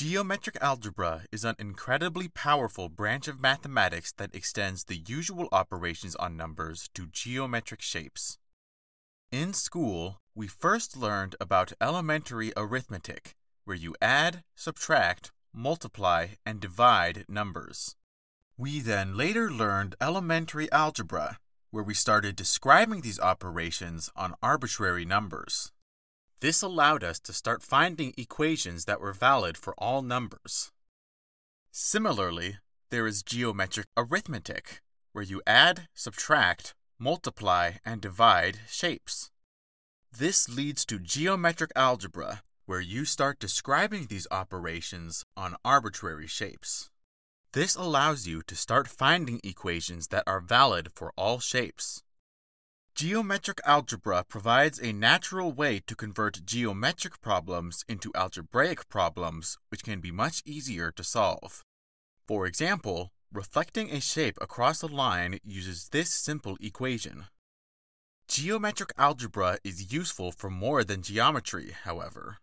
Geometric algebra is an incredibly powerful branch of mathematics that extends the usual operations on numbers to geometric shapes. In school, we first learned about elementary arithmetic, where you add, subtract, multiply, and divide numbers. We then later learned elementary algebra, where we started describing these operations on arbitrary numbers. This allowed us to start finding equations that were valid for all numbers. Similarly, there is geometric arithmetic, where you add, subtract, multiply, and divide shapes. This leads to geometric algebra, where you start describing these operations on arbitrary shapes. This allows you to start finding equations that are valid for all shapes. Geometric algebra provides a natural way to convert geometric problems into algebraic problems, which can be much easier to solve. For example, reflecting a shape across a line uses this simple equation. Geometric algebra is useful for more than geometry, however.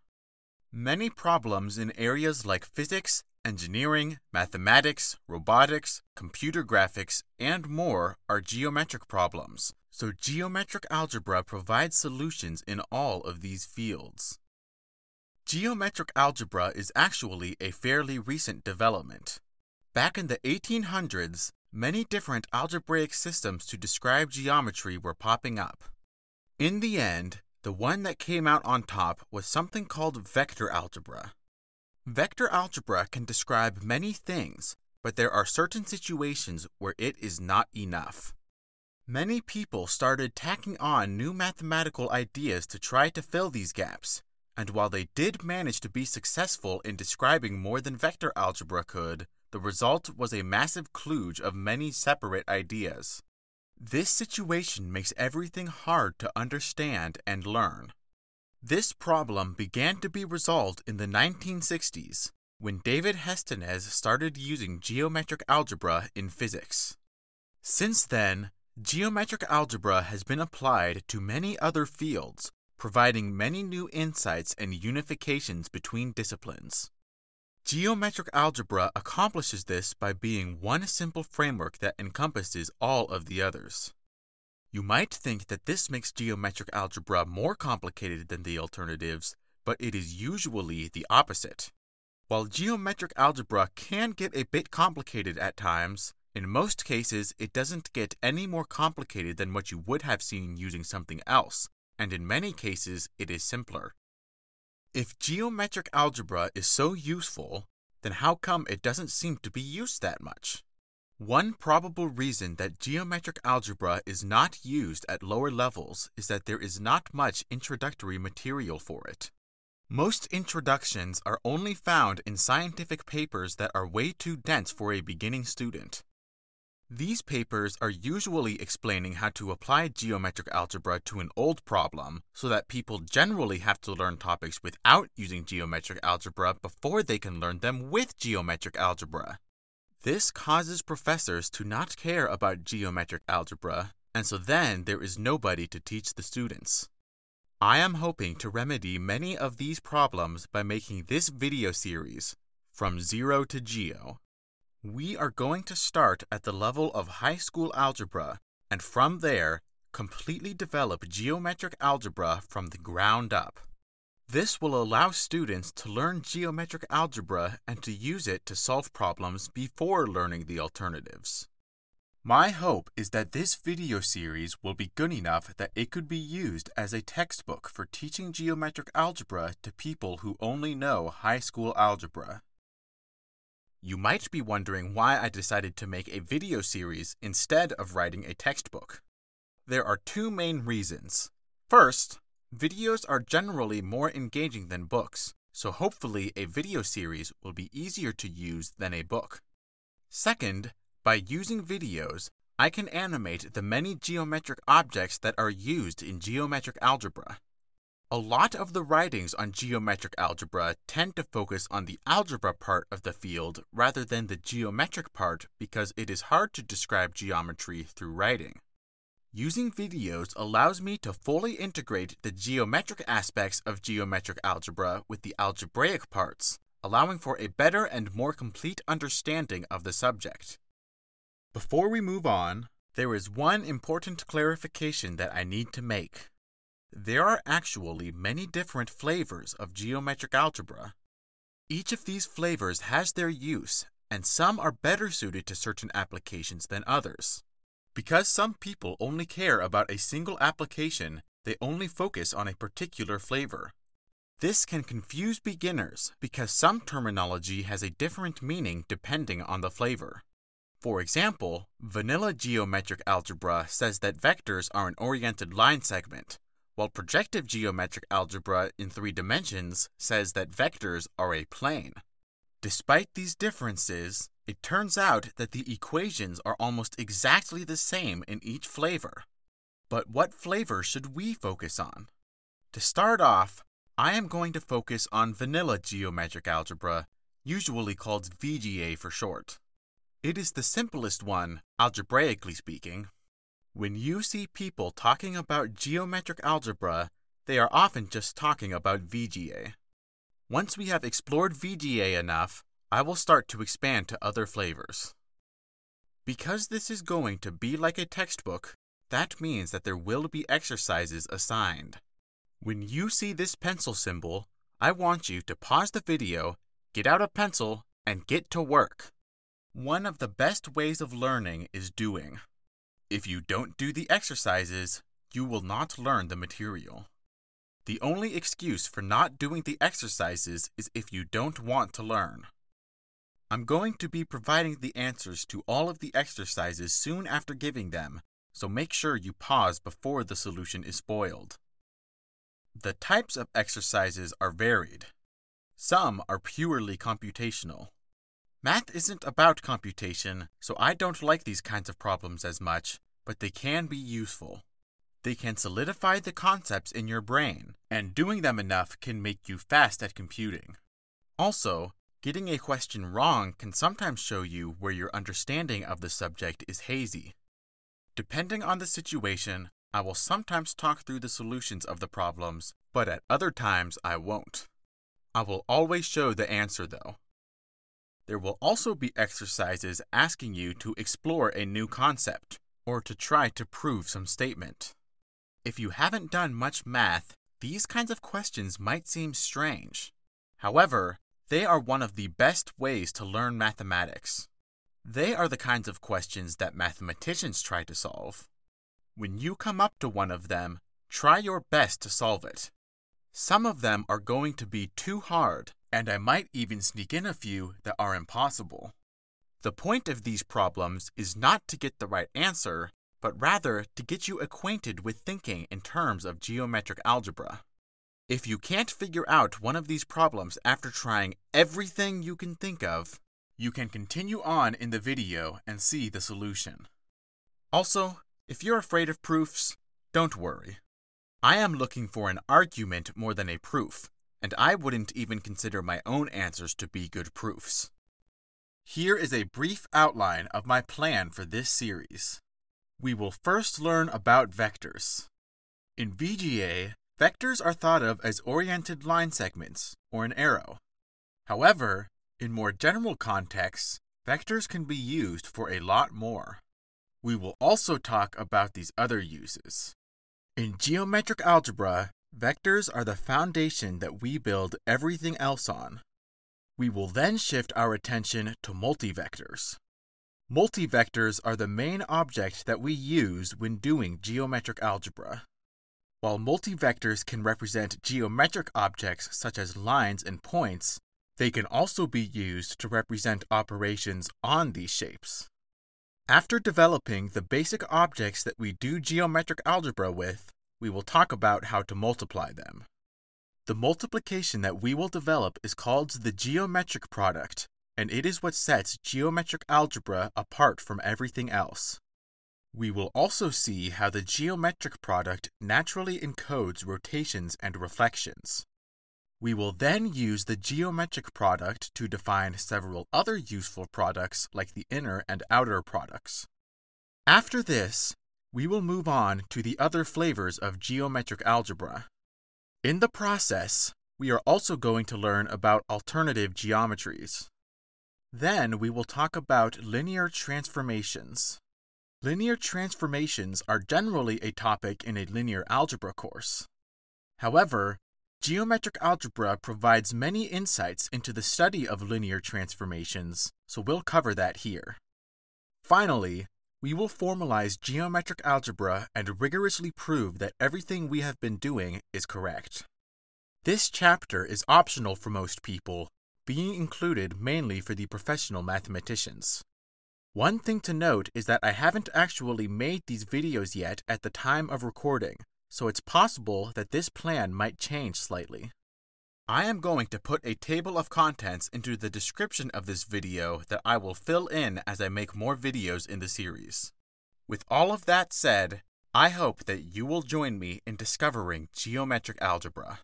Many problems in areas like physics, engineering, mathematics, robotics, computer graphics, and more are geometric problems, so geometric algebra provides solutions in all of these fields. Geometric algebra is actually a fairly recent development. Back in the 1800s, many different algebraic systems to describe geometry were popping up. In the end, the one that came out on top was something called vector algebra. Vector algebra can describe many things, but there are certain situations where it is not enough. Many people started tacking on new mathematical ideas to try to fill these gaps, and while they did manage to be successful in describing more than vector algebra could, the result was a massive kludge of many separate ideas. This situation makes everything hard to understand and learn. This problem began to be resolved in the 1960s when David Hestenes started using geometric algebra in physics. Since then, Geometric algebra has been applied to many other fields, providing many new insights and unifications between disciplines. Geometric algebra accomplishes this by being one simple framework that encompasses all of the others. You might think that this makes geometric algebra more complicated than the alternatives, but it is usually the opposite. While geometric algebra can get a bit complicated at times, in most cases, it doesn't get any more complicated than what you would have seen using something else, and in many cases, it is simpler. If geometric algebra is so useful, then how come it doesn't seem to be used that much? One probable reason that geometric algebra is not used at lower levels is that there is not much introductory material for it. Most introductions are only found in scientific papers that are way too dense for a beginning student. These papers are usually explaining how to apply geometric algebra to an old problem so that people generally have to learn topics without using geometric algebra before they can learn them with geometric algebra. This causes professors to not care about geometric algebra, and so then there is nobody to teach the students. I am hoping to remedy many of these problems by making this video series, From Zero to Geo. We are going to start at the level of high school algebra and from there completely develop geometric algebra from the ground up. This will allow students to learn geometric algebra and to use it to solve problems before learning the alternatives. My hope is that this video series will be good enough that it could be used as a textbook for teaching geometric algebra to people who only know high school algebra. You might be wondering why I decided to make a video series instead of writing a textbook. There are two main reasons. First, videos are generally more engaging than books, so hopefully a video series will be easier to use than a book. Second, by using videos, I can animate the many geometric objects that are used in geometric algebra. A lot of the writings on geometric algebra tend to focus on the algebra part of the field rather than the geometric part because it is hard to describe geometry through writing. Using videos allows me to fully integrate the geometric aspects of geometric algebra with the algebraic parts, allowing for a better and more complete understanding of the subject. Before we move on, there is one important clarification that I need to make. There are actually many different flavors of geometric algebra. Each of these flavors has their use, and some are better suited to certain applications than others. Because some people only care about a single application, they only focus on a particular flavor. This can confuse beginners because some terminology has a different meaning depending on the flavor. For example, vanilla geometric algebra says that vectors are an oriented line segment, while projective geometric algebra in three dimensions says that vectors are a plane. Despite these differences, it turns out that the equations are almost exactly the same in each flavor. But what flavor should we focus on? To start off, I am going to focus on vanilla geometric algebra, usually called VGA for short. It is the simplest one, algebraically speaking. When you see people talking about geometric algebra, they are often just talking about VGA. Once we have explored VGA enough, I will start to expand to other flavors. Because this is going to be like a textbook, that means that there will be exercises assigned. When you see this pencil symbol, I want you to pause the video, get out a pencil, and get to work. One of the best ways of learning is doing. If you don't do the exercises, you will not learn the material. The only excuse for not doing the exercises is if you don't want to learn. I'm going to be providing the answers to all of the exercises soon after giving them, so make sure you pause before the solution is spoiled. The types of exercises are varied. Some are purely computational. Math isn't about computation, so I don't like these kinds of problems as much, but they can be useful. They can solidify the concepts in your brain, and doing them enough can make you fast at computing. Also, getting a question wrong can sometimes show you where your understanding of the subject is hazy. Depending on the situation, I will sometimes talk through the solutions of the problems, but at other times I won't. I will always show the answer though. There will also be exercises asking you to explore a new concept or to try to prove some statement. If you haven't done much math, these kinds of questions might seem strange. However, they are one of the best ways to learn mathematics. They are the kinds of questions that mathematicians try to solve. When you come up to one of them, try your best to solve it. Some of them are going to be too hard, and I might even sneak in a few that are impossible. The point of these problems is not to get the right answer, but rather to get you acquainted with thinking in terms of geometric algebra. If you can't figure out one of these problems after trying everything you can think of, you can continue on in the video and see the solution. Also, if you're afraid of proofs, don't worry. I am looking for an argument more than a proof, and I wouldn't even consider my own answers to be good proofs. Here is a brief outline of my plan for this series. We will first learn about vectors. In VGA, vectors are thought of as oriented line segments, or an arrow. However, in more general contexts, vectors can be used for a lot more. We will also talk about these other uses. In geometric algebra, vectors are the foundation that we build everything else on. We will then shift our attention to multivectors. Multivectors are the main object that we use when doing geometric algebra. While multivectors can represent geometric objects such as lines and points, they can also be used to represent operations on these shapes. After developing the basic objects that we do geometric algebra with, we will talk about how to multiply them. The multiplication that we will develop is called the geometric product, and it is what sets geometric algebra apart from everything else. We will also see how the geometric product naturally encodes rotations and reflections. We will then use the geometric product to define several other useful products like the inner and outer products. After this, we will move on to the other flavors of geometric algebra. In the process, We are also going to learn about alternative geometries. Then we will talk about linear transformations. Linear transformations are generally a topic in a linear algebra course. However, geometric algebra provides many insights into the study of linear transformations, so we'll cover that here. Finally, we will formalize geometric algebra and rigorously prove that everything we have been doing is correct. This chapter is optional for most people, being included mainly for the professional mathematicians. One thing to note is that I haven't actually made these videos yet at the time of recording, so it's possible that this plan might change slightly. I am going to put a table of contents into the description of this video that I will fill in as I make more videos in the series. With all of that said, I hope that you will join me in discovering geometric algebra.